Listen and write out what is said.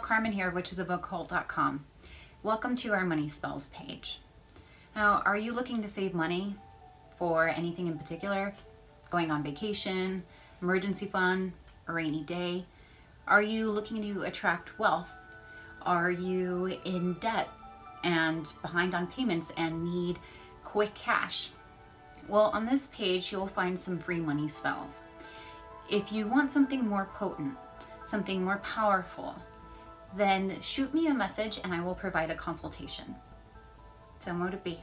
Carmen here, which is of witchesofoccult.com. Welcome to our money spells page. Now, are you looking to save money for anything in particular? Going on vacation, emergency fund, a rainy day? Are you looking to attract wealth? Are you in debt and behind on payments and need quick cash? Well, on this page, you'll find some free money spells. If you want something more potent, something more powerful, then shoot me a message and I will provide a consultation. So mote it be.